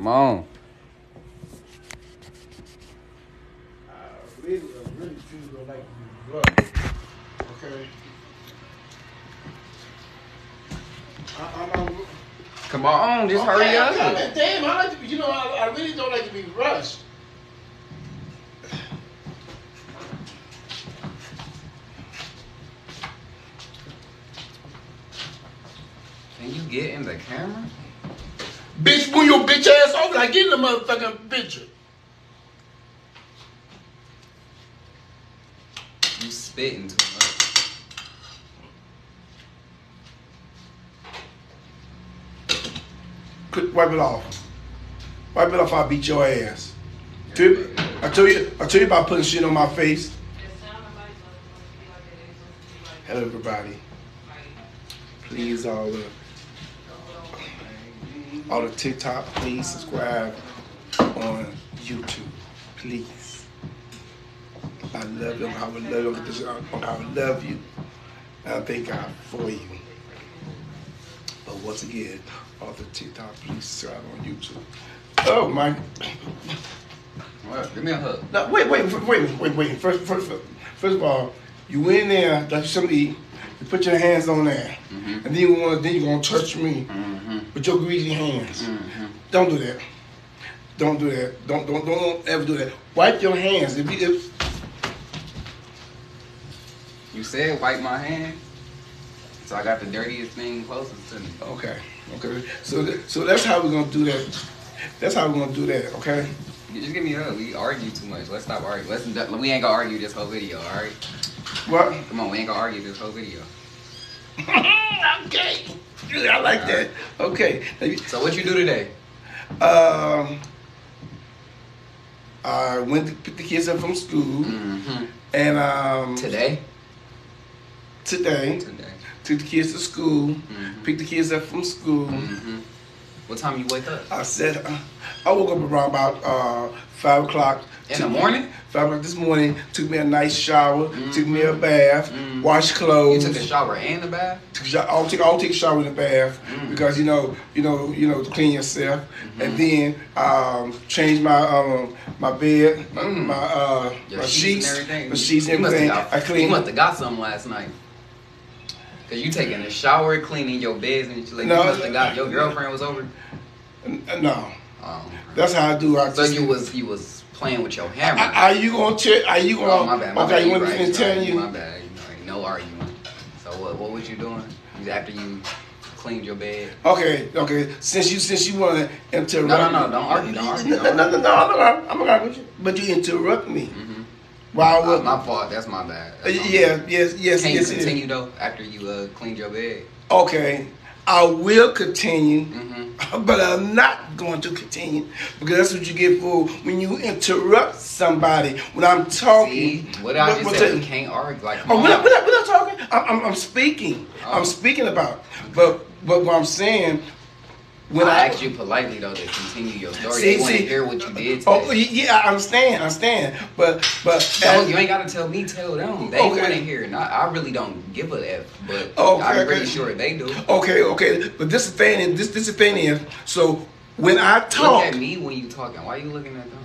Come on. I really, I really like to be. Okay. I, I'm, I'm, Come on, just okay, hurry up. coming. Damn, I like to be, you know, I, I really don't like to be rushed. Can you get in the camera? Bitch, move your bitch ass over. Like, get in the motherfucking picture. You spitting too much. Quit, wipe it off. Wipe it off. I'll beat your ass. Tell- I tell you, I tell you about putting shit on my face. Hello, everybody. Please, all the all the TikTok, please subscribe on YouTube, please. I love you. I would love you. I would love you. And I thank God for you. But once again, all the TikTok, please subscribe on YouTube. Oh my! What? Give me a hug. No, wait, wait, wait, wait, wait. First, first, first of all, you went in there, got you something to eat. You put your hands on there, Mhm. and then you want, then you gonna touch me Mm-hmm. with your greasy hands. Mm-hmm. Don't do that. Don't do that. Don't, don't, don't ever do that. Wipe your hands. If you, if, You said wipe my hand. So I got the dirtiest thing closest to me. okay, okay. So, th- so that's how we're gonna do that. That's how we're gonna do that. Okay. You Just give me a hug. We argue too much. Let's stop arguing. Let's we ain't gonna argue this whole video, alright? What? Come on, we ain't gonna argue this whole video. okay. I like that. Okay. So what you do today? Um, I went to pick the kids up from school, Mm-hmm. and um, Today? today Today. took the kids to school, Mhm. picked the kids up from school. Mm-hmm. What time you wake up? I said uh, I woke up around about uh, five o'clock In the me- morning? Five o'clock this morning. Took me a nice shower. Mhm. Took me a bath. Mhm. Washed You clothes. took a shower and a bath? Took I don't take I don't take a shower in the bath Mm. because you know you know you know to clean yourself Mm-hmm. and then um, change my um, my bed my, Mm. my uh my sheets sheets and everything? the sheets You and must everything have got- I You must have got something last night. Cause you taking a shower, cleaning your beds and shit. Like No, you must have got your girlfriend was over. No Oh. that's how I do I So just, you was you was playing with your hammer. are are you gonna check are you gonna oh my bad. My okay bad. you want right, to tell you My bad. You right. No arguing. So what? What was you doing after you cleaned your bed? okay okay since you since you want to interrupt No, no, no, don't argue, don't argue, no no no, no I'm not I'm not argue with you but you interrupt me Mm-hmm. I Uh, was my fault. That's my bad. That's Uh, yeah, yes, yes, Can you yes. is. continue though after you uh, cleaned your bed? Okay, I will continue, Mm-hmm. but I'm not going to continue because that's what you get for when you interrupt somebody when I'm talking. See, what I What- just said, you can't argue. Like, Oh, come we're not, on. we're not, we're not talking. I'm, I'm, I'm speaking. Oh. I'm speaking about. But but what I'm saying when I I, asked you politely though to continue your story. See, they want to hear what you did. Oh Today. yeah, I understand. I understand. But but No, you ain't gotta tell me. Tell them. They Okay. want to hear. Not, I really don't give a f, but Okay, I'm pretty sure they do. okay, okay. But this thing. is- This this is the thing is. So when I talk. Look at me when you talking. Why you looking at them?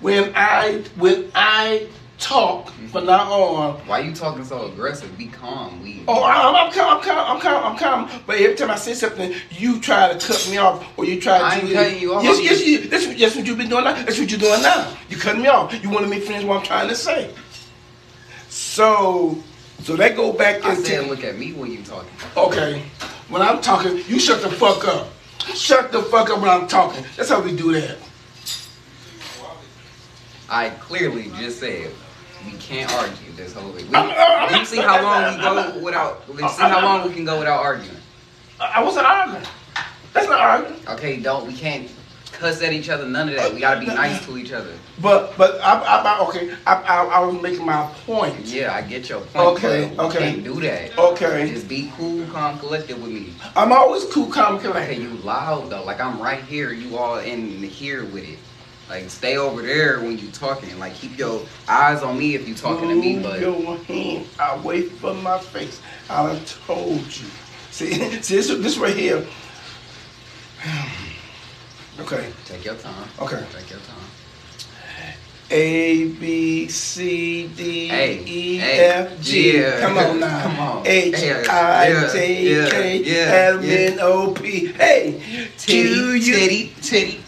when I when I talk from now on, Why you talking so aggressive? Be calm. We. Oh, I'm, I'm calm, I'm calm, I'm calm, I'm calm. But every time I say something, you try to cut me off, or you try to. I ain't cutting you off. Yes, I'm yes, that's, what- that's what you've been doing. Now. That's what you're doing now. You cutting me off. You want to make finish what I'm trying to say. So, so that go back I said, look at me when you talking. Okay, when I'm talking, you shut the fuck up. Shut the fuck up when I'm talking. That's how we do that. I clearly just said we can't argue this whole week. We, I'm- uh, you see how long we go without. You see how long we can go without arguing. I, wasn't arguing. That's not arguing. Okay, don't we can't cuss at each other. None of that. We gotta be uh, nice to each other. But but I, I, okay. I, I, I was making my point. Yeah, I get your point. Okay, we okay. Can't do that. Okay. Just be cool, calm, collected with me. I'm always cool, calm, Okay, collected. you loud though. Like I'm right here. You all in here with it. Like stay over there when you talking. Like keep your eyes on me if you talking to me. But your hand away from my face. I done told you. See, see this, this right here. Okay. Take your time. Okay. Take your time. A B C D Hey, E hey, F G. yeah. Come on now. Come on. H I yeah, J yeah, K yeah, L N O P. Hey, Titty, Q titty, titty.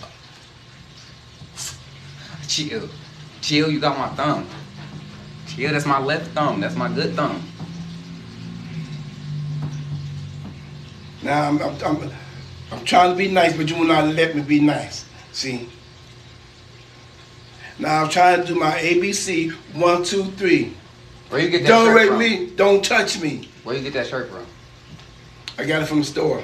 Chill. Chill, you got my thumb. Chill, that's my left thumb. That's my good thumb. Now I'm, I'm, I'm, I'm trying to be nice, but you will not let me be nice. See. Now I'm trying to do my ABC. One, two, three. Where you get that Don't shirt from? me. Don't touch me. Where you get that shirt from? I got it from the store.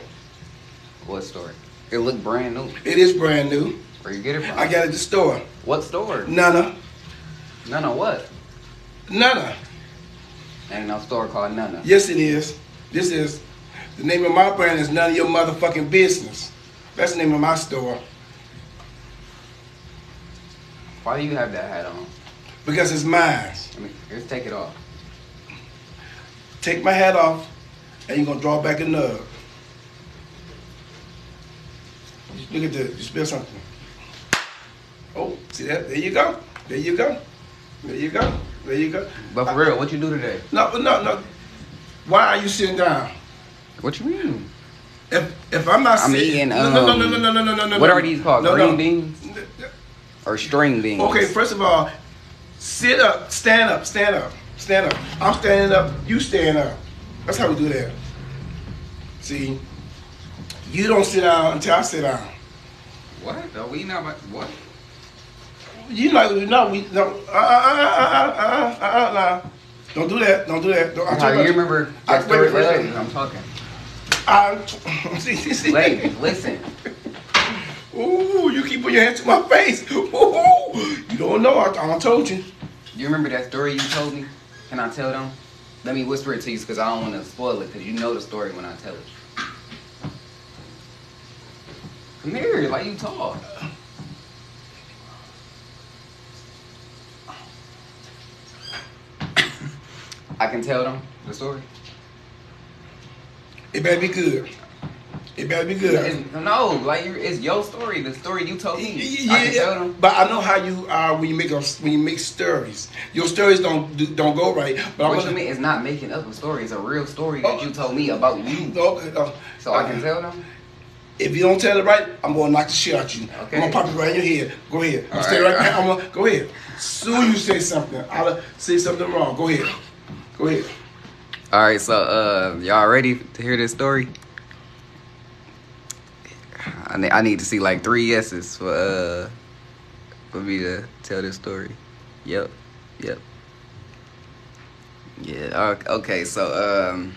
What store? It looked brand new. It is brand new. Where you get it from? I got it at the store. What store? Nana. Of what? Nana. Ain't no store called None. Yes, it is. This is the name of my brand is none of your motherfucking business. That's the name of my store Why do you have that hat on? because it's mine. I mean, just take it off. Take my hat off, and you're gonna draw back a nub. Look at this. You spill something. Oh, see that? There you go. There you go. There you go. There you go. But for real, what you do today? No, no, no. Why are you sitting down? What you mean? If if I'm not I'm sitting, eating, no, no, no, no, um, no, no, no, no, no. What no. are these called? No, Green no. beans or string beans? Okay, first of all, sit up, stand up, stand up, stand up. I'm standing up, you stand up. That's how we do that. See, you don't sit down until I sit down. What? Are we not? What? you like no, we no. Uh uh uh, uh, uh, uh, uh, uh, uh, nah. Don't do that. Don't do that. Don't, I you remember I, that story later. I'm talking. I, see, see, see. Wait, listen. Ooh, you keep putting your hand to my face. Ooh, you don't know. I, I told you. You remember that story you told me? Can I tell them? Let me whisper it to you because I don't want to spoil it because you know the story when I tell it. Come here, Why you talk. I can tell them the story. It better be good. It better be good. No, like it's your story, the story you told me. I can tell them. but I know how you are when you make a, when you make stories. Your stories don't do, don't go right. But what I'm you mean? It's not making up a story. It's a real story that you told me about you. Okay, uh, So I can tell them. If you don't tell it right, I'm gonna knock the shit out of you. Okay. I'm gonna pop it right in your head. Go ahead. I'm All stay right, right now. I'm gonna go ahead. Soon you say something, I'll say something wrong. Go ahead. Go ahead. All right, so uh, y'all ready to hear this story? I need, I need to see like three yeses for uh for me to tell this story. Yep, yep. Yeah. ok- Okay. So um,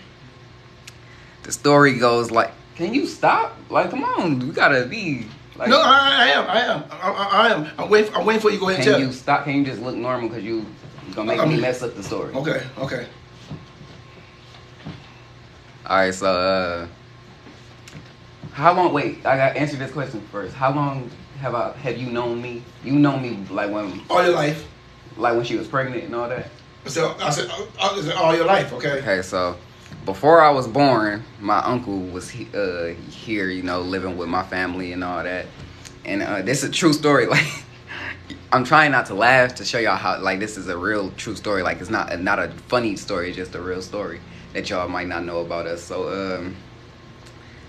the story goes like, can you stop? Like, come on, we gotta be like. no, I, I am. I am. I, I, I am. I'm waiting. I'm waiting for you. to Go ahead and can tell. you stop? Can you just look normal? Cause you you gonna make Um, me mess up the story. Okay. Okay. All right, so uh, how long? Wait, I got to answer this question first. How long have I have you known me? You known me like when All your life. like when she was pregnant and all that. So I said, uh, I said all your life. Okay. Okay, so before I was born, my uncle was he- uh, here, you know, living with my family and all that. And uh, this is a true story. Like, I'm trying not to laugh to show y'all how like this is a real true story. Like, it's not not a funny story, it's just a real story that y'all might not know about us. So, um,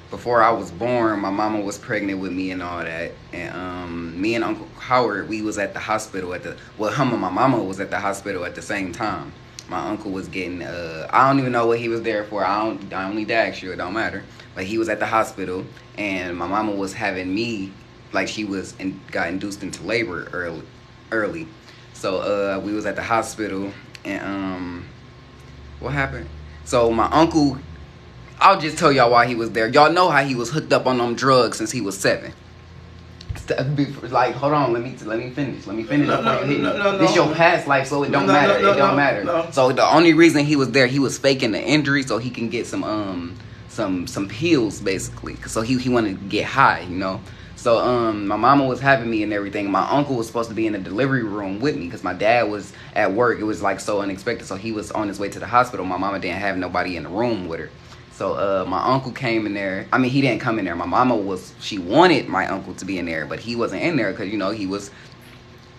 before I was born, my mama was pregnant with me and all that. And um, me and Uncle Howard, we was at the hospital at the well, him and my mama was at the hospital at the same time. My uncle was getting uh, I don't even know what he was there for. I don't I to ask you, it don't matter. But he was at the hospital and my mama was having me like she was and got induced into labor early early. So uh we was at the hospital and um what happened? So my uncle I'll just tell y'all why he was there. Y'all know how he was hooked up on them drugs since he was seven. Like, hold on, let me let me finish. Let me finish No, no, you hit me. no, no, this your past life, so it don't matter. it don't matter. So the only reason he was there, he was faking the injury so he can get some um some some pills basically. So he he wanted to get high, you know. So um my mama was having me and everything. My uncle was supposed to be in the delivery room with me because my dad was at work. It was like so unexpected. So he was on his way to the hospital. My mama didn't have nobody in the room with her. So uh, my uncle came in there. I mean, he didn't come in there. My mama was she wanted my uncle to be in there, but he wasn't in there because you know he was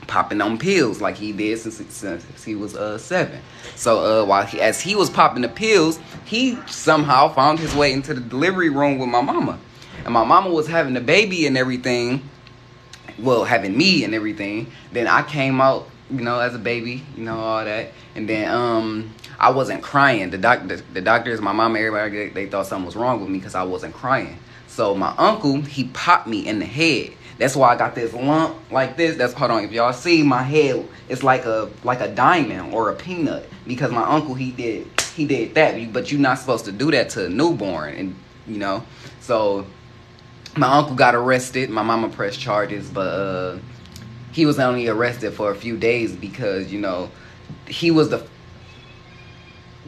popping on pills like he did since, since he was uh seven. So uh, while he, as he was popping the pills, he somehow found his way into the delivery room with my mama, and my mama was having the baby and everything. Well, having me and everything. Then I came out, you know, as a baby, you know, all that, and then um I wasn't crying. The doctor, the, doctors, my mom, everybody, they, they thought something was wrong with me because I wasn't crying. So my uncle, he popped me in the head. That's why I got this lump like this. That's hold on. If y'all see my head, it's like a like a diamond or a peanut because my uncle he did he did that. But you're not supposed to do that to a newborn, and you know. So my uncle got arrested. My mama pressed charges, but uh, he was only arrested for a few days because you know he was the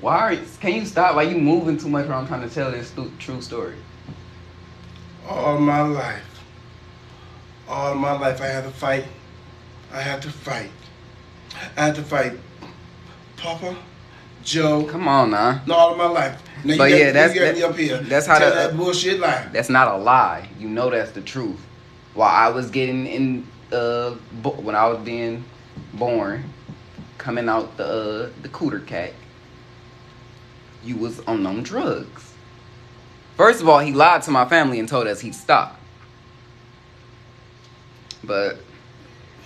why are you, can you stop? Why you moving too much when I'm trying to tell this stu- true story? All my life, all my life, I had to fight. I had to fight. I had to fight Papa, Joe. Come on now. No, all of my life. Now But yeah, that's- that- me up here. that's how the- that bullshit lie. That's not a lie. You know that's the truth. While I was getting in, uh, bo- when I was being born, coming out the uh, the cooter cat, you was on them drugs. First of all, he lied to my family and told us he'd stop. But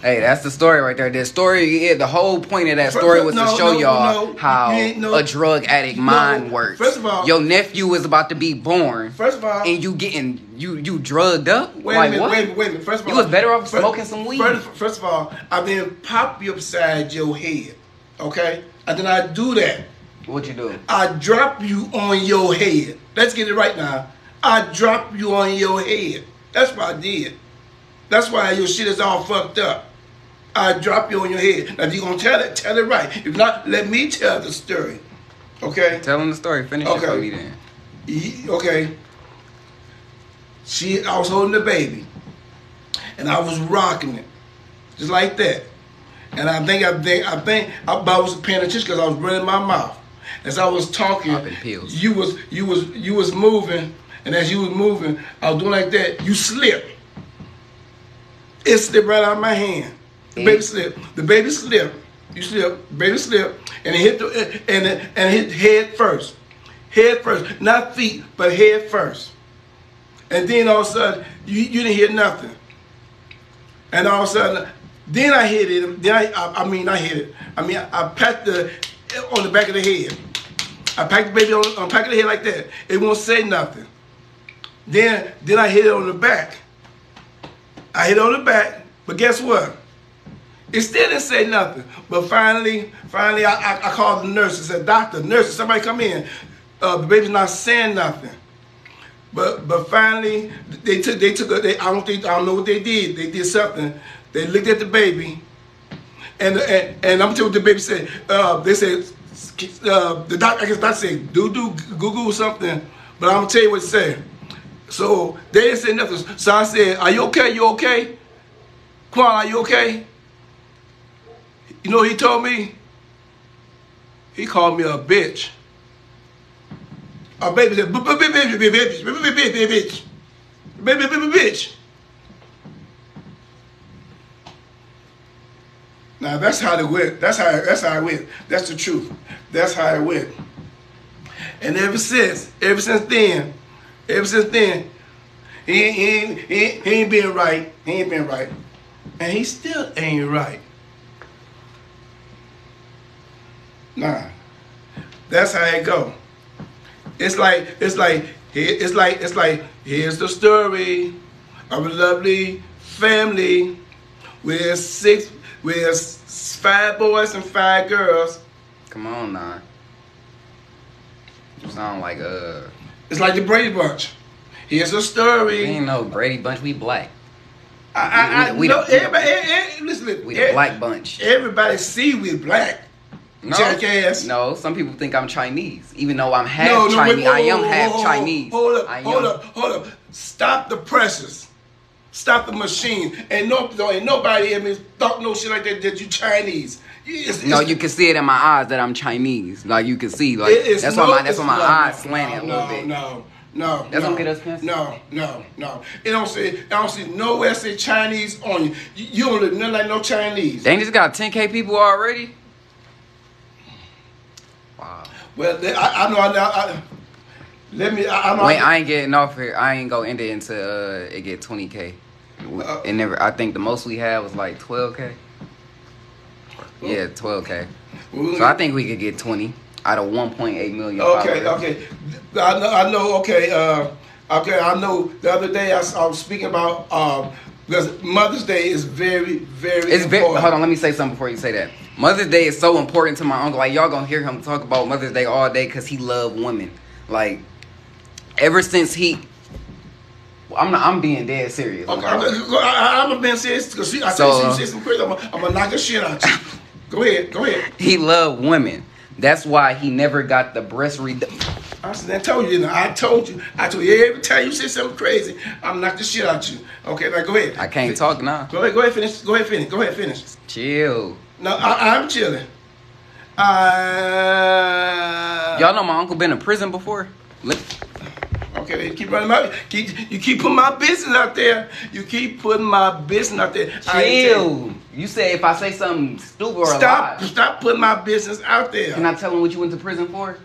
hey, that's the story right there. The story, yeah, the whole point of that story was no, to show no, y'all no, how a drug addict mind works. first of all- your nephew was about to be born First of all, and you getting you you drugged up? Wait like a minute, what? wait a minute, wait a minute. First of all, You was better off fir- smoking some weed. First, first of all, I then pop you upside your head, okay? And then I do that. What you do? I drop you on your head. Let's get it right now. I drop you on your head. That's what I did. That's why your shit is all fucked up. I drop you on your head. Now, if you're gonna tell it, tell it right. If not, let me tell the story. Okay? Tell him the story. Finish Okay. it for me then. Ye- okay. She, I was holding the baby, and I was rocking it, just like that. And I think, I think, I think, I, I was paying attention because I was running my mouth. As I was talking, you was, you was, you was moving, and as you was moving, I was doing like that. You slipped. It slipped right out of my hand. The baby slipped. The baby slipped. You slipped. Baby slipped, and it hit the and and it hit head first. Head first, not feet, but head first. And then all of a sudden, you, you didn't hear nothing. And all of a sudden, then I hit it. Then I, I, I mean, I hit it. I mean, I, I the on the back of the head. I packed the baby on, on the back of the head like that. It won't say nothing. Then, then I hit it on the back. I hit it on the back, but guess what? It still didn't say nothing. But finally, finally, I, I, I called the nurse and said, "Doctor, nurse, somebody come in. Uh, the baby's not saying nothing." But but finally, they took they took a, they, I don't think I don't know what they did. They did something. They looked at the baby, and and, and I'm telling you what the baby said. Uh, they said uh, the doctor. I guess doctor said do do Google something. But I'm gonna tell you what it said. So they didn't say nothing. So I said, "Are you okay? You okay? Qwan, are you okay?" You know he told me? He called me a bitch. A baby said, "B- b- b- baby, baby, bitch, baby, bitch, baby, baby, bitch." Now that's how it went. That's how that's how it went. That's the truth. That's how it went. And ever since, ever since then, ever since then, he ain't, he ain't, he ain't, he ain't been right. He ain't been right, and he still ain't right. Nah, that's how it go. It's like it's like it's like it's like here's the story of a lovely family with six with five boys and five girls. Come on now. You sound like uh It's like the Brady Bunch. Here's a we story. ain't no Brady Bunch, we black. I, I, I, We- we no, the- we everybody, eh, eh, listen, We the black bunch. Everybody see we black. No, Jackass. No, some people think I'm Chinese, even though I'm half no, no, Chinese. wait, whoa, I am whoa, half whoa, Chinese. Hold up, hold up, hold up. Stop the presses. Stop the machine. And no, no ain't nobody in me thought no shit like that that you Chinese. It's, No, it's- you can see it in my eyes that I'm Chinese. Like you can see, like that's no- why my that's why my no, eyes no, slanted a little bit. No, no, That's no, gonna get us canceled? No, no, no. It don't say. I don't see nowhere say Chinese on you. You, you don't look nothing like no Chinese. They just got 10k people already. Well, I, I know. I, I, let me. I, I know. Wait, I ain't getting off here. I ain't gonna end it until uh, it get 20k. Uh, It never. I think the most we had was like 12k. Yeah, 12k. So I think we could get 20 out of 1.8 million. Okay, followers. okay. I know. I know. Okay. Uh, okay. I know. The other day I was speaking about um, because Mother's Day is very, very. It's very. important. Hold on, let me say something before you say that. Mother's Day is so important to my uncle. Like y'all gonna hear him talk about Mother's Day all day because he loved women. Like ever since he, I'm not, I'm being dead serious. Okay, I'm, I'm a being serious because I So, she say some crazy. I'm gonna knock the shit out you. go ahead. Go ahead. He loved women. That's why he never got the breast reduction. I said, I told you, I told you, I told you every time you say something crazy, I'm knock the shit out you. Okay, now go ahead. I can't talk now. Go ahead, go ahead, finish. Go ahead, finish. Go ahead, finish. Chill. No, I, I'm chilling. I, Y'all know my uncle been in prison before. Okay, you keep running my, keep, you keep putting my business out there. You keep putting my business out there. I you. Chill. You say if I say something stupid or Stop, a lie, stop putting my business out there. can I tell him what you went to prison for?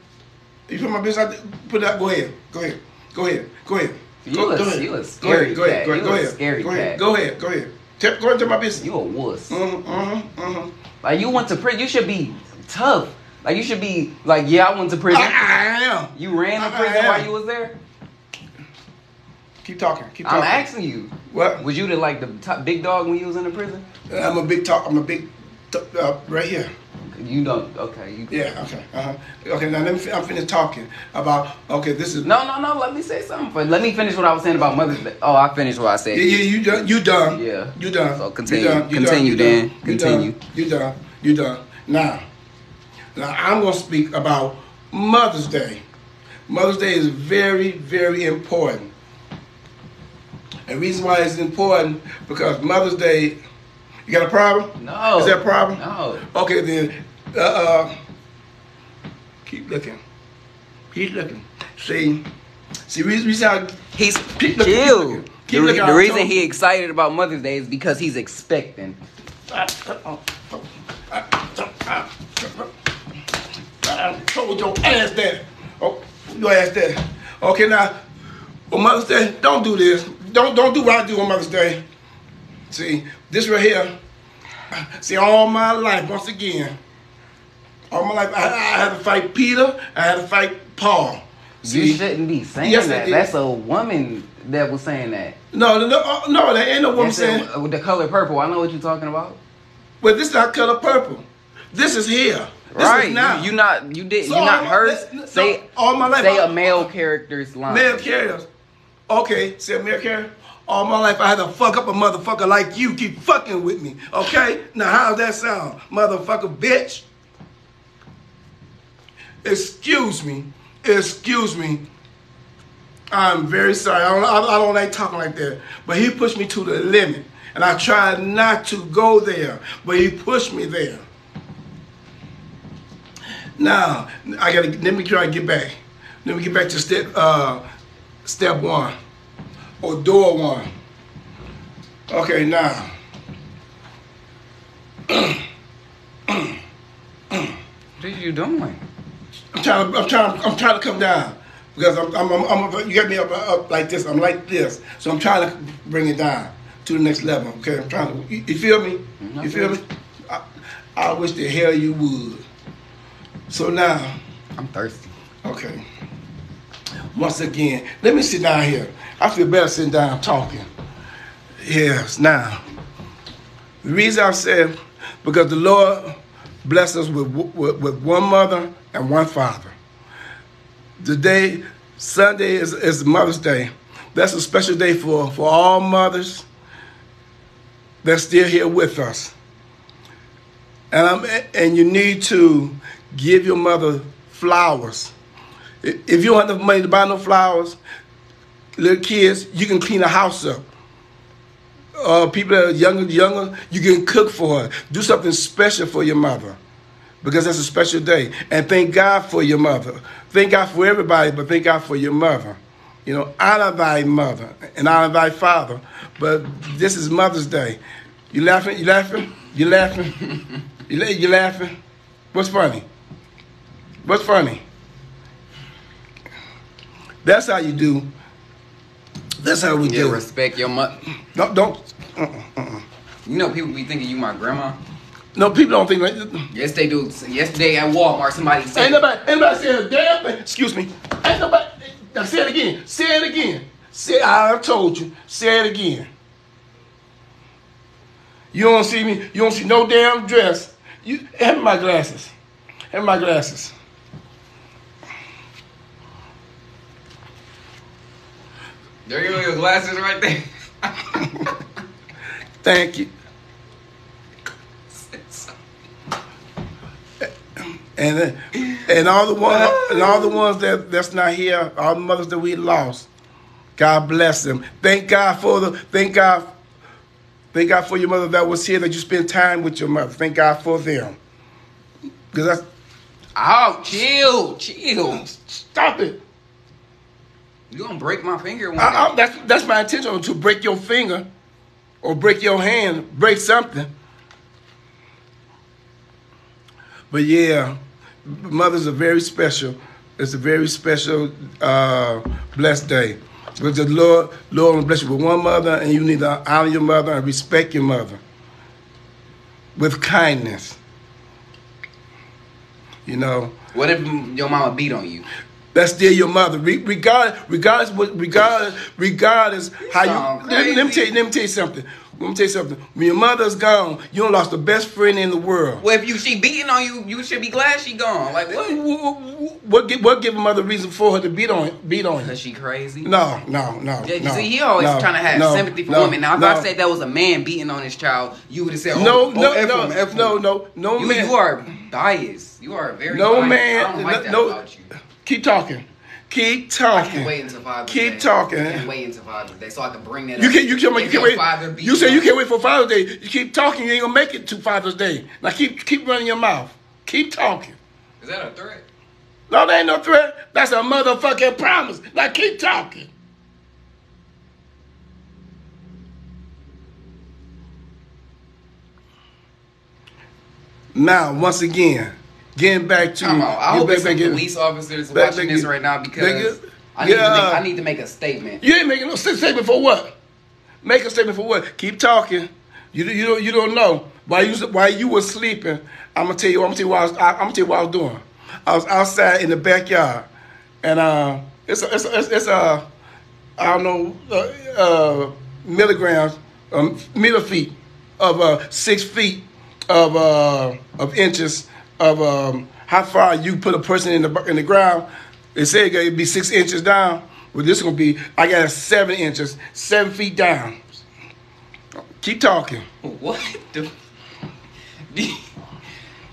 You put my business out there. Put it out. Go ahead. Go ahead. Go ahead. Go ahead. You go, a- go ahead. you a go scary ahead. Go ahead. cat. Go ahead. You Go a ahead. scary go ahead. cat. Go ahead. Go ahead. Tell, go into my business. You a wuss. Mm-hmm, mm-hmm, mm-hmm. Like you went to prison. You should be tough. Like you should be like, yeah, I went to prison. I, I am. You ran to I- I prison while you was there. Keep talking. Keep talking. I'm asking you. What? Was you the like the top big dog when you was in the prison? I'm a big talk. I'm a big t- uh, right here. You don't. Okay. You. Yeah. Okay. Uh-huh. Okay. Now let me. I'm finished talking about. Okay. This is. No, no, no. Let me say something. But let me finish what I was saying about Mother's Day. Oh, I finished what I said. Yeah, yeah, you done. You done. Yeah. You done. So continue. You done. You Continue, done. Dan. You done. Continue. You done. You done. Now, now I'm gonna speak about Mother's Day. Mother's Day is very, very important. And the reason why it's important because Mother's Day. You got a problem? No. Is that a problem? No. Okay, then. Uh, uh, keep looking. Keep looking. See. See, reason, reason I He's Keep looking, keep looking. The, Keep re- looking, the reason he excited about Mother's Day is because he's expecting. I told your ass that. Oh, your ass that. Okay, now, on Mother's Day, don't do this. Don't don't do what I do on Mother's Day. See, this right here. See, all my life, once again, all my life, I, I had to fight Peter. I had to fight Paul. You shouldn't be saying Yes, that. That's a woman that was saying that. no, no, no, uh, there ain't no woman it, saying. uh, with the color purple. I know what you're talking about. But this is not color purple. This is here. This right. Is now. You, you not. You did. So you not heard. say all my life Say I- a male character's line. Male characters. Okay, say a male character. All my life I had to fuck up a motherfucker like you. Keep fucking with me. Okay? Now how's that sound? Motherfucker bitch. Excuse me. Excuse me. I'm very sorry. I don't, I don't like talking like that. But he pushed me to the limit. And I tried not to go there. But he pushed me there. Now, I gotta let me try to get back. Let me get back to step uh step one. Or door one. Okay, now. What are you doing? I'm trying to I'm trying I'm trying to come down. Because I'm, I'm, I'm, I'm you got me up, up like this. I'm like this. So I'm trying to bring it down to the next level. Okay, I'm trying to. You, you feel me? Mhm, You feel feel me? I, I wish the hell you would. So now, I'm thirsty. Okay. Once again, let me sit down here. I feel better sitting down talking. Yes, now. The reason I said, because the Lord blessed us with, with, with one mother and one father. Today, Sunday is, is Mother's Day. That's a special day for, for all mothers that's still here with us. And, I'm, and you need to give your mother flowers. If you don't have enough money to buy no flowers, little kids, you can clean the house up. Uh, people that are younger, younger, you can cook for her. Do something special for your mother because that's a special day. And thank God for your mother. Thank God for everybody, but thank God for your mother. You know, honor thy mother and honor thy father. But this is Mother's Day. You laughing? You laughing? You laughing? you, la- you laughing? What's funny? What's funny? That's how you do. That's how we Yeah, do. respect your mother. Don't, don't. You know, people be thinking you my grandma. No, people don't think like. Yes, they do. Yesterday at Walmart, somebody said, Ain't nobody, ain't nobody saying a damn thing. Excuse me. Ain't nobody. Now say it again. Say it again. Say I told you. Say it again. You don't see me. You don't see no damn dress. You have my glasses. Have my glasses. "There you go, your glasses right there." Thank you. And and all the ones and all the ones that that's not here, all the mothers that we lost. God bless them. Thank God for the thank God thank God for your mother that was here that you spent time with your mother. Thank God for them. Because that's oh, chill, chill. stop it. You gonna break my finger one I, I, that's that's my intention to break your finger or break your hand, break something. But yeah, mothers are very special. It's a very special, uh, blessed day. Because the Lord, Lord will bless you with one mother, and you need to honor your mother and respect your mother with kindness. You know, What if your mama beat on you? That's still your mother. Re- regard, regardless, what, regardless, regardless how you. Let, me- let me tell you. Let me tell you something. Let me tell you something. When your mother's gone, you lost the best friend in the world. Well, if you she beating on you, you should be glad she gone. Like what? What, what, give, what give a mother reason for her to beat on beat on you? Cause she crazy. No, no, no. Yeah, you no, see, he always no, trying to have no, sympathy for women. Now, if. I said that was a man beating on his child, you would have said, oh, no, oh, no, F no, him, F him. no, no, no, You, man. you are biased. You are very no biased. man. Like no, about you. keep talking. I can't wait until Father's Keep Day. talking. I can't wait until Father's Day so I can bring that You up. can't. You can't. You can't your wait. father beat You say you can't wait for Father's Day. You keep talking. You ain't gonna make it to Father's Day. Now keep keep running your mouth. Keep talking. Is that a threat? No, that ain't no threat. That's a motherfucking promise. Now keep talking. Now, once again, getting back to Come on. I hope back- there's some back police officers back- watching back this right now because I, need to make, I need to make a statement. You ain't making no statement for what? Make a statement for what? Keep talking. You you don't you don't know why you while you were sleeping. I'm gonna tell you. I'm gonna tell you what I was. I, am gonna tell you what I was doing. I was outside in the backyard, and uh, it's a, it's a, it's, it's a I don't know uh, uh, milligrams, um, millifeet of uh, six feet of uh, of inches of um, how far you put a person in the in the ground. They say it would be six inches down. Well, this is gonna be I got seven inches, seven feet down. Keep talking. What the?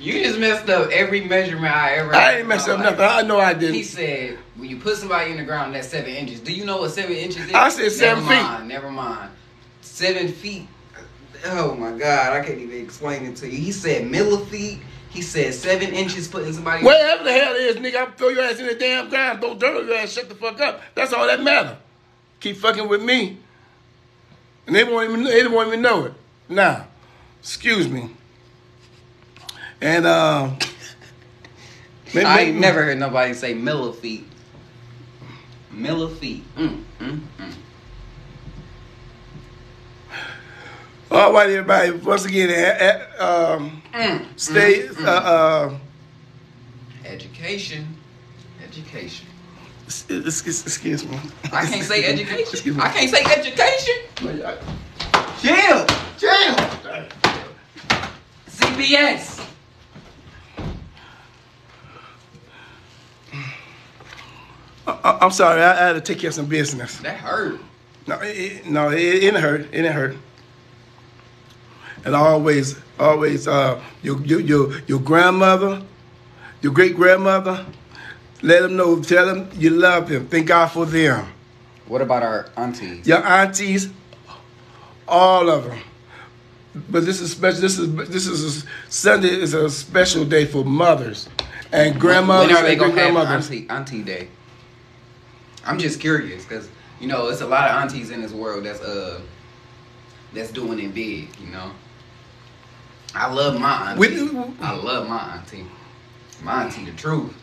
You just messed up every measurement I ever. I ain't messed up life. nothing. I know I didn't. He said, when you put somebody in the ground, that's seven inches. Do you know what seven inches is? I said seven never feet. Mind, never mind. Seven feet. Oh my God, I can't even explain it to you. He said millifeet. He said seven inches putting somebody. Wherever the hell it is, nigga, I'll throw your ass in the damn ground. Don't dirt your ass. Shut the fuck up. That's all that matter. Keep fucking with me. And they won't even they won't even know it. Now, excuse me. And uh maybe- I ain't maybe- never heard nobody say millifeet. Millifeet. Mm, mm, mm. All right, everybody. Once again, eh, um, Mm, stay. mm. Uh, uh, Education. Education. excuse, excuse me. I can't say education. I can't say education. Chill. Chill. CBS. I, I'm sorry. I, I had to take care of some business. That hurt. No, it, it- no, it, it didn't hurt. It didn't hurt. And always, always, uh, your, your your your grandmother, your great grandmother, let them know. Tell them you love them. Thank God for them. What about our aunties? Your aunties, all of them. But this is special. This is this is a, Sunday is a special day for mothers and grandmothers When are they and have grandmothers. auntie, auntie day? I'm just curious because you know it's a lot of aunties in this world that's uh that's doing it big. You know, I love my auntie. I love my auntie. My auntie, the truth.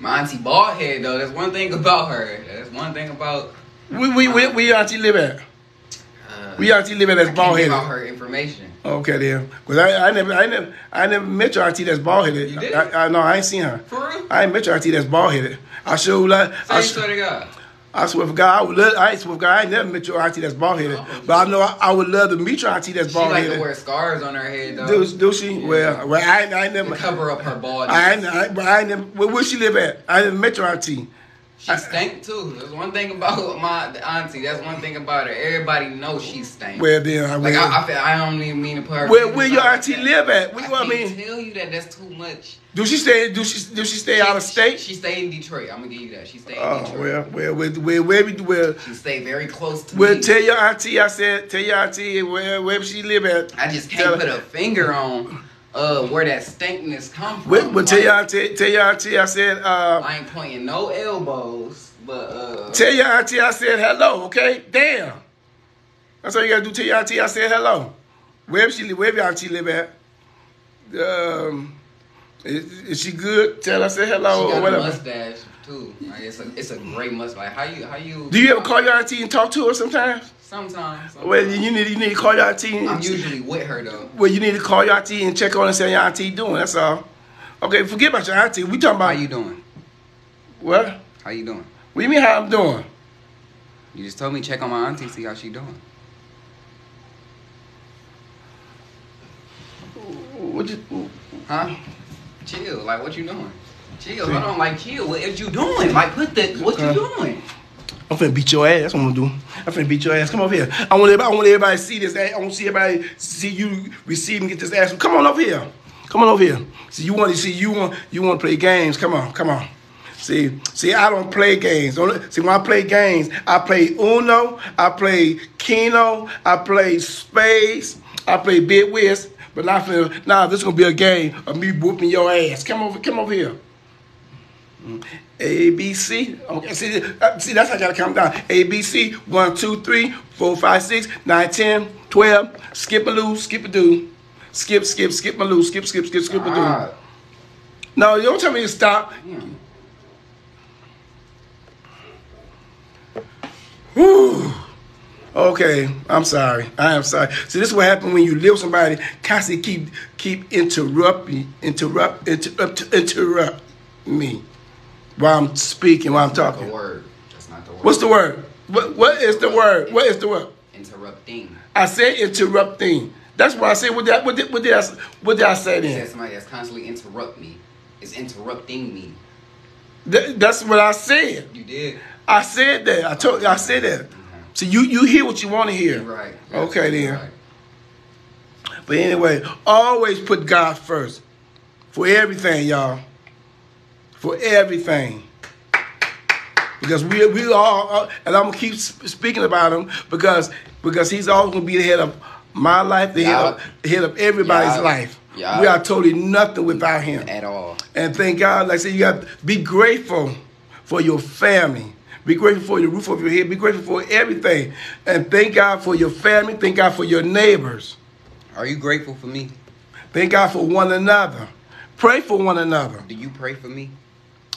My auntie bald head though. That's one thing about her. That's one thing about. We we we we auntie live at. Uh, We auntie live at I that's bald headed. her information. Okay then, cause I, I never I never I never met your auntie that's bald headed. You did? I, I no I ain't seen her. For real? I ain't met your auntie that's bald headed. I sure like I, Say sh- swear to God. I swear for God I would love I swear for God I ain't never met your auntie that's bald headed. Oh. But I know I, I would love to meet your auntie that's bald headed. She like to wear scars on her head though. Do, do she? Well, well I, I ain't to never. cover up her bald. I ain't, I, but I ain't never. Where, where she live at? I never met your auntie. She stank too. That's one thing about my auntie. That's one thing about her. Everybody knows she stank. Where then? I, like I, I, feel, I don't even mean to put her. where, where your auntie that. live at? What I you I mean? tell you that. That's too much. Do she stay? Do she? Do she stay out of state? She, she stay in Detroit. I'm gonna give you that. She stay in Oh Detroit. well, well, where, where, where, we, where, She stay very close to well, me. tell your auntie. I said, tell your auntie where, where she live at. I just can't her- put a finger on uh where that stinkness come from. Well, well tell Like, your auntie. Tell your auntie. I said, uh, I ain't pointing no elbows, but uh. tell your auntie. I said hello. Okay, damn. That's all you gotta do. Tell your auntie. I said hello. Where she live? Where your auntie live at? Um, is, is she good? Tell her I said hello She or got a whatever. mustache too. Like it's a it's a great mustache. Like how you how you Do you ever call your auntie and talk to her sometimes? Sometimes. sometimes. Well, you need you need to call your auntie. And, I'm usually with her though. well, you need to call your auntie and check on and say how your auntie doing. That's all. Okay, forget about your auntie. We talking about How about you doing? what? How you doing? What do you mean how I'm doing? You just told me check on my auntie, see how she doing. What you? Huh? Chill. Like what you doing? Chill. Hold on. Like chill. What is you doing? Like put the what you doing? I'm finna beat your ass. That's what I'm gonna do. I'm finna beat your ass. Come over here. I want everybody. I want everybody to see this. I want to see everybody see you receive and get this ass. Come on over here. Come on over here. See you want to see you want you want to play games. Come on. Come on. See, see, I don't play games. See, when I play games, I play Uno, I play Keno, I play Spades, I play Bid Whist. But not for now. This is gonna be a game of me whooping your ass. Come over, come over here. A B C. Okay, see, uh, see, that's how I gotta count down. A B C. One, two, three, four, five, six, nine, ten, twelve. Skip a loo, skip a do. Skip, skip, skip a loo, skip, skip, skip, skip a do. Ah, No, you don't tell me to stop. damn. Whew. Okay, I'm sorry. I am sorry. See, this is what happens when you live with somebody constantly keep keep interrupting, interrupt, interrupt, interrupt me while I'm speaking, while I'm The talking. word. That's not the word. What's the word? What what is the word? What is the word? interrupting? I said interrupting. That's what I said. What did I, what did, what did I, what did I say You said then? somebody that's constantly interrupt me. Is interrupting me. Th- that's what I said. You did. I said that. I told. I said that. So you you hear what you want to hear. Right. Okay, then. right. But anyway, always put God first for everything, y'all. For everything. Because we we all, uh, and I'm gonna keep speaking about him because because he's always gonna be the head of my life, the head of, the head of everybody's life. Yeah. We are totally nothing without him. At all. And thank God, like I said, you got to be grateful for your family. Be grateful for the roof of your head. Be grateful for everything. And thank God for your family. Thank God for your neighbors. Are you grateful for me? Thank God for one another. Pray for one another. Do you pray for me?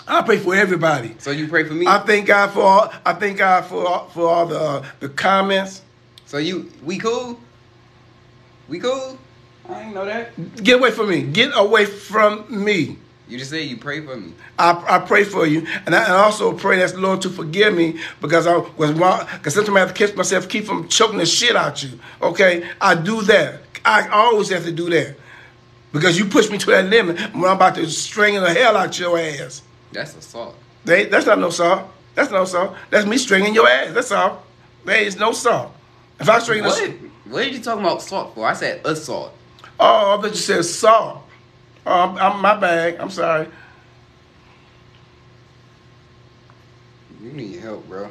I pray for everybody. So you pray for me? I thank God for all. I thank God for all, for all the uh, the comments. so you we cool? We cool? I didn't know that. Get away from me. Get away from me. You just say you pray for me. I, I pray for you, and I, and also pray that's the Lord to forgive me because I was because sometimes I have to catch myself, keep from choking the shit out you. Okay, I do that. I always have to do that because you push me to that limit when I'm about to string the hell out your ass. That's assault. They, that's not no salt. That's no salt. That's me stringing your ass. That's all. There is no salt. If I string What? the What are you talking about salt for? I said assault. oh, I thought you said salt. Oh, I'm, I'm my bag. I'm sorry. You need help, bro.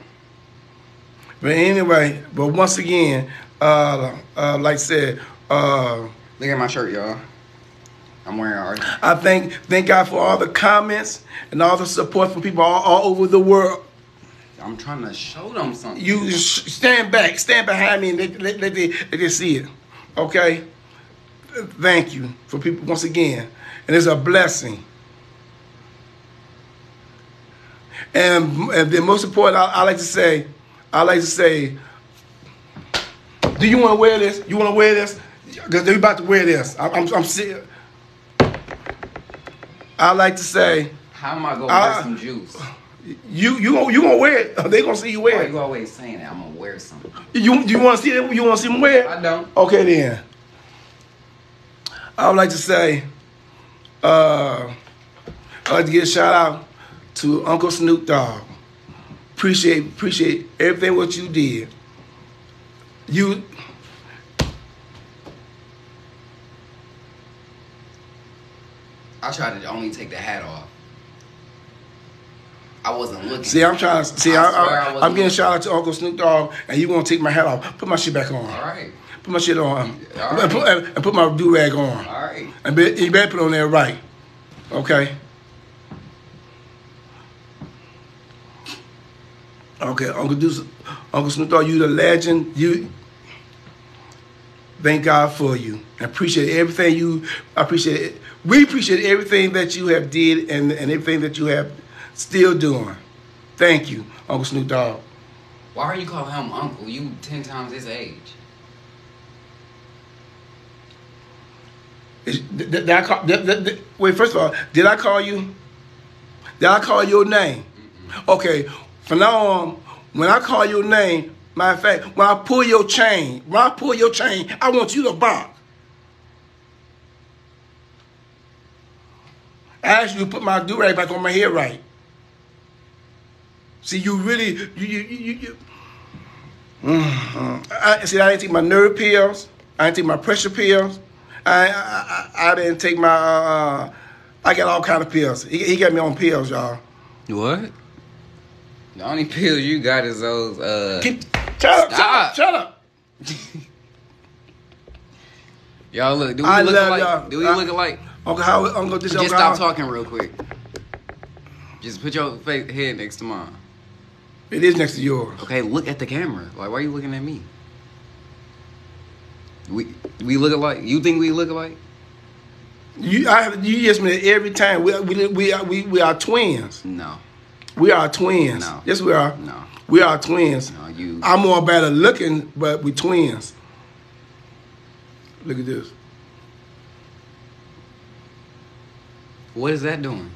But anyway, but once again, uh, uh, like I said, uh, Look at my shirt, y'all. I'm wearing art. I thank thank God for all the comments and all the support from people all, all over the world. I'm trying to show them something. You sh- stand back, stand behind me, and let, let, let, they, let they see it. Okay? Thank you for people once again. And it's a blessing. And, and then most important, I, I like to say, I like to say, do you want to wear this? You want to wear this? Because they're about to wear this. I, I'm, I'm serious. I like to say, How am I gonna Uh, wear some juice? you you gonna you gonna wear it. They gonna see you Why wear are it. you always saying that? I'm gonna wear something. You you want to see them? You want to see them wear? it? I don't. Okay then. I would like to say, uh, I'd like to give a shout out to Uncle Snoop Dogg. Appreciate appreciate everything what you did. You I tried to only take the hat off. I wasn't looking. see, I'm trying to see. I I, swear I I, wasn't I'm getting looking. shout out to Uncle Snoop Dogg, and you gonna take my hat off? Put my shit back on. All right. Put my shit on. All And, put, and, put my do rag on. All right. And be, you better put on there right. Okay. Okay, Uncle Deuce, Uncle Snoop Dogg, you the legend. You thank God for you. I appreciate everything you I appreciate it. We appreciate everything that you have did and, and everything that you have still doing. Thank you, Uncle Snoop Dogg. Why are you calling him uncle? You ten times his age. Did, did I call, did- wait, first of all, did I call you? Did I call your name? Okay, from now on, when I call your name, matter of fact, when I pull your chain, when I pull your chain, I want you to bark. I asked you to put my do-rag back on my head right. See, you really, you, you, you, you, Mhm. I, see, I didn't take my nerve pills. I didn't take my pressure pills. I I, I, didn't take my. Uh, I got all kind of pills. He, he got me on pills, y'all. What? The only pills you got is those. Uh, Keep, shut up! Stop. Shut up! Shut up! y'all look. Do we I look love alike? y'all. Do we I- look alike? Uncle Howard, Uncle this Just Uncle stop Howard. talking real quick. Just put your face, head next to mine. It is next to yours. Okay, look at the camera. Like, why are you looking at me? We we look alike. You think we look alike? You, I have, you ask me every time. We, we, we, are, we, we are twins. No, We are twins. No. Yes, we are. no, We are twins. no. You. I'm more better looking, but we twins. Look at this. What is that doing?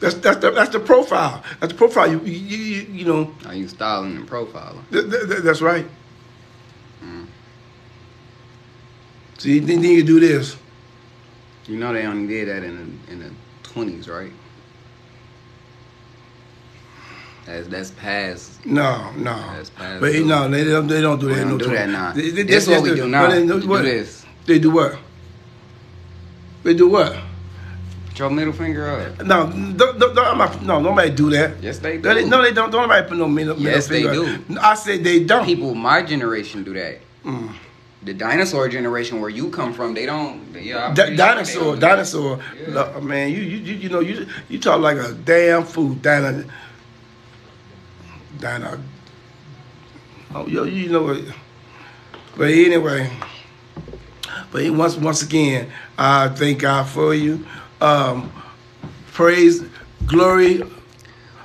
That's that's the that's the profile. That's the profile. You you you, you know. Are you styling and profiling? Th- th- that's right. Mm. See, then, then you do this. You know they only did that in the in the twenties, right? That's that's past. No, no. That's past But no, they don't. They don't do We that. don't no do tw- that now. They- they- This what we do now. they- do what? this. They do what? They do what? Put your middle finger up. No, don't, don't, don't, no, nobody do that. Yes, they do. no, they don't. Don't nobody put no middle, middle Yes, they finger. do. I said they don't. People my generation do that. Mm. The dinosaur generation where you come from, they don't. Yeah, I'm Di- pretty sure dinosaur, don't dinosaur. Yeah. Man, you, you you know you you talk like a damn fool, dino. Dino. Oh, yo, you know? But anyway, but once once again, I thank God for you. Um, praise, glory,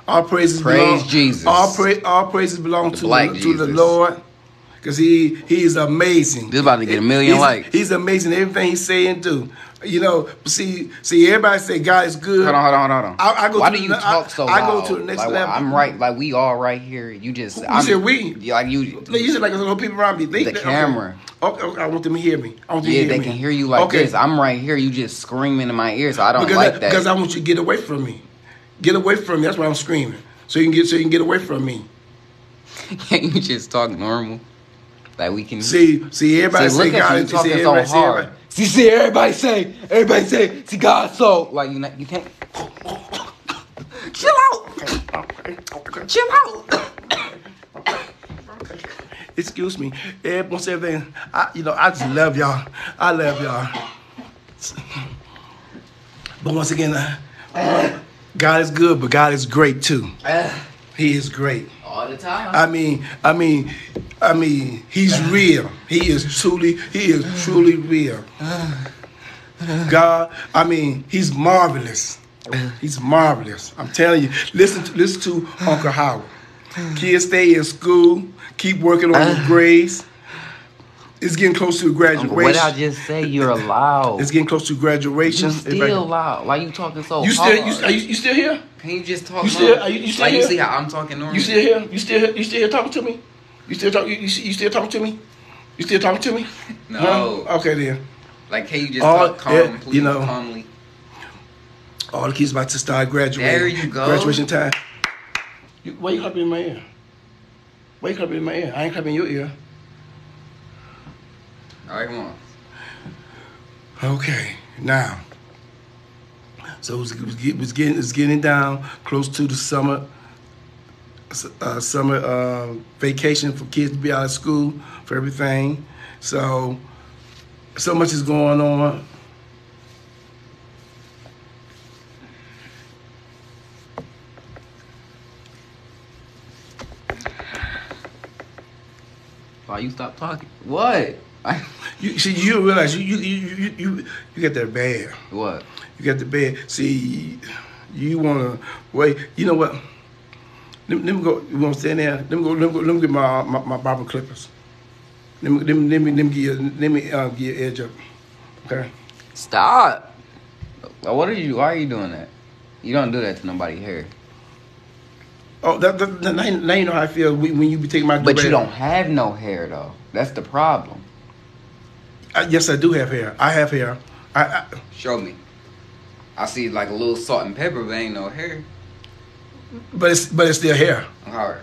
all praises Praise belong. Jesus. All pra- all praises belong The to to the Lord, because he he is amazing. This about to get a million He's- likes. He's amazing. Everything he say and do. You know, see, see, everybody say God is good. Hold on, hold on, hold on. I- I go Why to do the you ne- talk I- so I loud? go to the next like, level. I'm right, like we all right here. You just. Who I'm, said we? Yeah, Like you. You said like there's no people around me. They, The they- camera. Okay, okay, I want them to hear me. I want them Yeah, to hear they me. can hear you like okay. this. I'm right here. You just screaming in my ear, so I don't because like I, that. because I want you to get away from me. Get away from me. That's why I'm screaming. So you can get so you can get away from me. Can't you just talk normal? Like we can. See, see, everybody See, say God. see, so everybody say hard. See, see, everybody say, everybody say, see, God so like you, not, you can't. Chill out, chill out. excuse me. Once everything, I, you know, I just love y'all. I love y'all. But once again, uh, God is good, but God is great too. He is great. All the time. I mean, I mean, I mean, he's real. He is truly, he is truly real. God, I mean, he's marvelous. He's marvelous. I'm telling you. Listen to listen to Uncle Howard. Kids stay in school, keep working on your ah. grades. It's getting close to graduation. what I just say, you're allowed. It's getting close to graduation. you still loud. Why you talking so You hard? still you, are you, you still here? Can you just talk? You still- are you- you still like you here? see how I'm talking normally? You still here? You still here? You still here talking to me? You still talk? You, you, you still talking to me? You still talking to me? No. Huh? Okay then. Like, can you just All- talk calm, yeah, please, you know. calmly? All the kids about to start graduating. There you go. Graduation time. You, why you clapping in my ear? Why you clapping in my ear? I ain't clapping in your ear. All right, come on. Okay, now. So it was, it was getting it's getting down close to the summer uh, summer uh, vacation for kids to be out of school for everything. So so much is going on. Why you stop talking? What? I, You see, you realize you you you you you, got that bad. what? You got the bed. See, you wanna wait. You know what? Let, me- let me go. You wanna stand there? Let me go. Let me go. Let me get my my, my barber clippers. Let me let me let me let me get your, let me uh, get your edge up. Okay. Stop. What are you? Why are you doing that? You don't do that to nobody here. Oh, that, that, that- now, you- know how I feel when you be taking my. But you don't have no hair though. That's the problem. I, yes, I do have hair. I have hair. I, I Show me. I see like a little salt and pepper, but ain't no hair. but it's but it's still hair. Alright.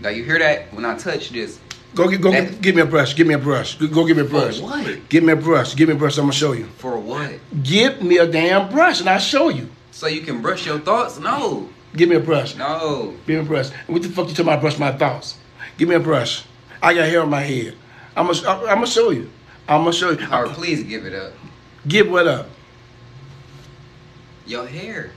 Now you hear that? When I touch this, Go get go That- give me a brush. Give me a brush. Go, go give me a brush. For what? Give me a brush. Give me a brush. I'm gonna show you. For what? Give me a damn brush, and I'll show you. So you can brush your thoughts? No. Give me a brush. No. Give me a brush. What the fuck you talking about? Brush my thoughts. Give me a brush. I got hair on my head. I'm gonna I'm gonna show you. I'm gonna show you. Or please give it up. Give what up? Your hair.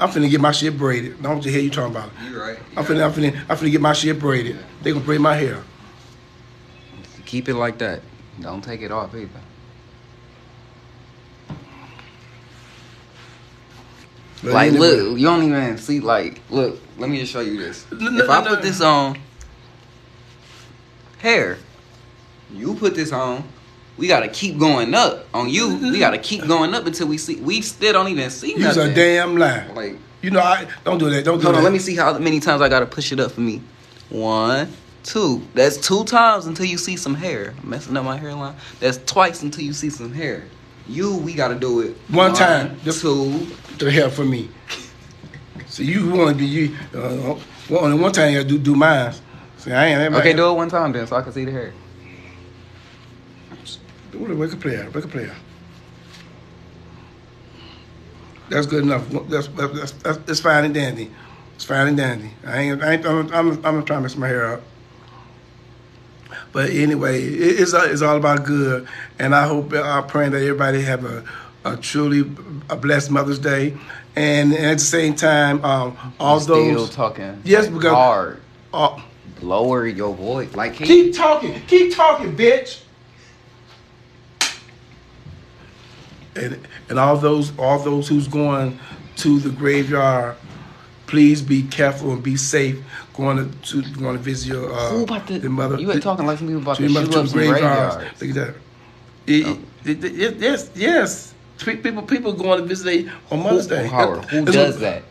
I'm finna get my shit braided. What the hell you talking about? it. You right. I'm finna I'm finna I'm finna get my shit braided. They gonna braid my hair. Keep it like that. Don't take it off either. But like, look, you don't even see. Like, look. Let me just show you this. No, if I no, put no. this on, hair. You put this on. We gotta keep going up on you. We gotta keep going up until we see. We still don't even see You's nothing. a damn lie. Like, You know I don't do that. Don't do hold that. on. Let me see how many times I gotta push it up for me. One, two. That's two times until you see some hair. I'm messing up my hairline. That's twice until you see some hair. You, we gotta do it One time. Just- two. to the hair for me. So you want to be you? Uh, well, only one time you gotta do do mine. See, I ain't. Okay, do it one time then, so I can see the hair. Do. Wake a player. Wake a player. That's good enough. That's that's, that's that's fine and dandy. It's fine and dandy. I ain't. I ain't I'm, I'm, I'm trying to mess my hair up. But anyway, it, it's it's all about good, and I hope I'm praying that everybody have a, a truly a blessed Mother's Day, and at the same time, um, all Still those talking. Yes, like, because- hard. uh, Lower your voice. Like, keep talking, keep talking, bitch. And and all those all those who's going to the graveyard, please be careful and be safe going to, to going to visit your uh, who about the mother. you ain't talking like some people about to to your shoot mother to the graveyards. Look at that. It- it- it- yes, yes. Pe- People people going to visit on Mother's Who, Day. Howard, who does that?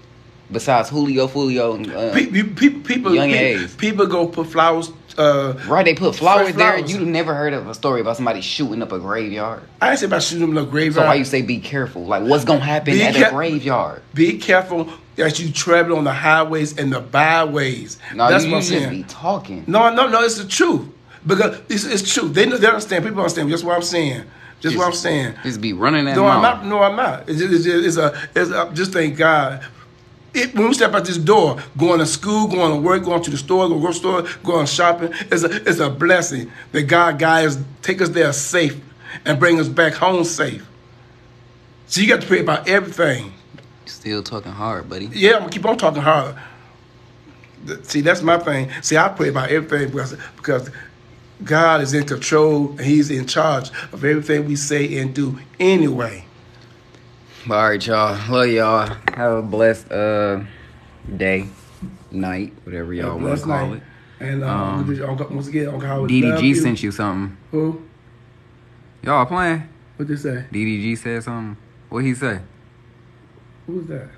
Besides Julio, Julio, and, uh, Pe- pe- pe- people, Young pe- A's. people go put flowers. Uh, right? They put flowers there. flowers. You never heard of a story about somebody shooting up a graveyard. I ain't say about shooting in the graveyard. So why you say be careful? Like, what's gonna happen Be at care- a graveyard? Be careful that you travel on the highways and the byways. No, That's you, what I'm saying. be talking. No, no, no. It's the truth because it's, it's true. They know they understand. People understand. Just what I'm saying. Just what I'm saying. Just be running that No, I'm not. No, I'm not. It's, just, it's, just- it's a. It's a, just thank God. It, when we step out this door, going to school, going to work, going to the store, going to grocery store, going shopping, it's a, it's a blessing that God guides, take us there safe and bring us back home safe. So you got to pray about everything. Still talking hard, buddy. Yeah, I'm gonna keep on talking hard. See, that's my thing. See, I pray about everything because because God is in control and He's in charge of everything we say and do anyway. All right, y'all. Love y'all. Have a blessed uh day, night, whatever y'all want to call night. it. And uh, Um, once again, Uncle DDG sent you something. Who? Y'all playing? What they say? DDG said something. What he say? Who's that?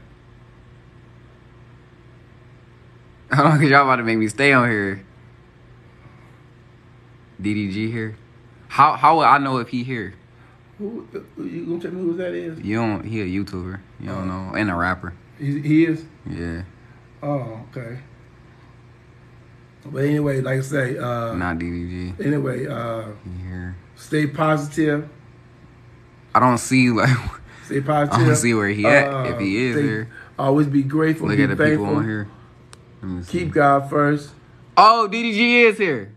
I don't know, cause y'all about to make me stay on here. DDG here. How how would I know if he here? Who? You gonna tell me who that is? You don't. He a YouTuber. You don't Oh. know, and a rapper. He, he is. Yeah, Oh, okay. But anyway, like I say, uh, not DDG. anyway, uh, stay positive. I don't see like. Stay positive. I don't see where he at. Uh, if he is stay- here, Always be grateful. look be at the thankful. people on here. Let me see. Keep God first. Oh, DDG is here.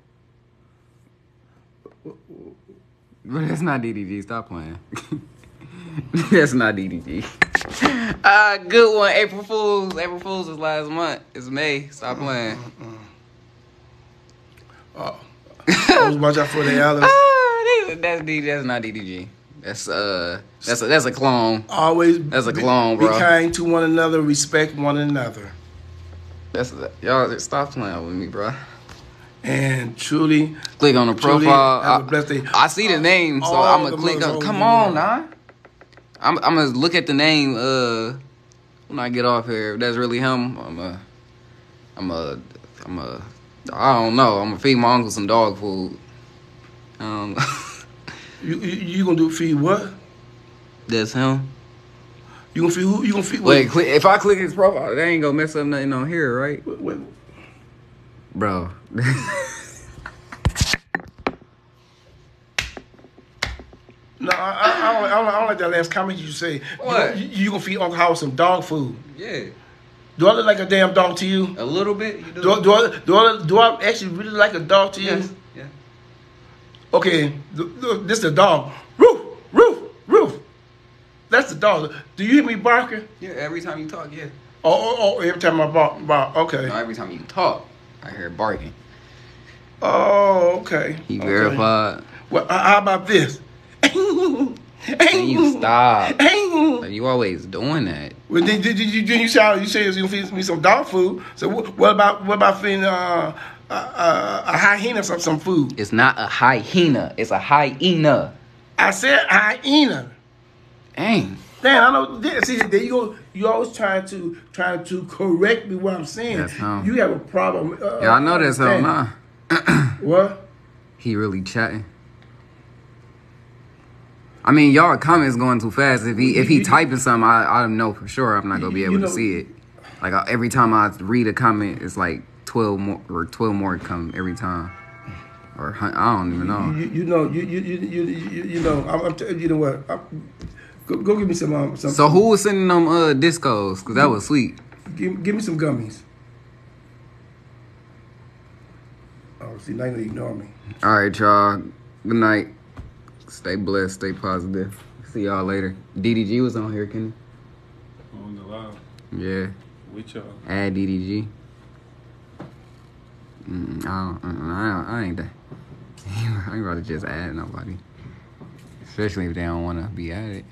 But that's not DDG. Stop playing. that's not DDG. Uh, good one. April Fools. April Fools was last month. It's May. Stop playing. Oh, always watch out for the. Ah, that's D. That's not DDG. That's uh. That's a that's a clone. Always That's a be- clone, Be bro. kind to one another. Respect one another. That's y'all. Stop playing with me, bro. And truly, Click on the Truly, profile. have a I- blessed day. I see the name, so I'm gonna click on. Come on, nah. I'm I'm gonna look at the name. Uh, when I get off here, if that's really him, I'm a, I'm a, I'm a. I don't know. I'm gonna feed my uncle some dog food. Um, you, you you gonna do feed what? that's him. You gonna feed who? You gonna feed Wait, if I click his profile, they ain't gonna mess up nothing on here, right, Wait, wait, bro? No, I, I, I, don't, I, don't, I don't like that last comment you say. What? You, you, gonna feed Uncle Howard some dog food? yeah, Do I look like a damn dog to you? a little bit. You Do, I- do, I, do, I, do I actually really like a dog to you? Yes. Yeah. Okay, th- th- this is the dog. Roof, roof, roof. That's the dog. Do you hear me barking? Yeah. Every time you talk, yeah. Oh, oh, oh every time I bark, bark. Okay. No, every time you talk, I hear barking. Oh, okay. He okay. verified. Well, h- how about this? Can you stop? well, Like, you always doing that. then, then you, then you said you said you gonna feed me some dog food. So wh- what about what about feeding uh, uh, uh, a hyena some some food? It's not a hyena. It's a hyena. I said hyena. Dang. Damn, I know. See, there you go. You always trying to trying to correct me what I'm saying. That's him. You have a problem. Uh, Yeah, I know that's understanding. nah. What? He really chatting. I mean, y'all comments going too fast. If he if he typing something, I I don't know for sure I'm not gonna be You able to see it. Like I, every time I read a comment, it's like twelve more or twelve more come every time. Or I don't even know. You, you know. You you you you you, you know. I'm, I'm t- you know what? I'm, go, go give me some um, some. So who was sending them uh discos? Cause that was sweet. Give, give me some gummies. Oh, see, now you ignore me. All right, y'all. Good night. Stay blessed. Stay positive. See y'all later. DDG was on here, Kenny. On the live Yeah. with y'all. Add DDG. Mm, I, don't, uh, I, don't, I ain't that. I ain't about to just add nobody. Especially if they don't want to be at it.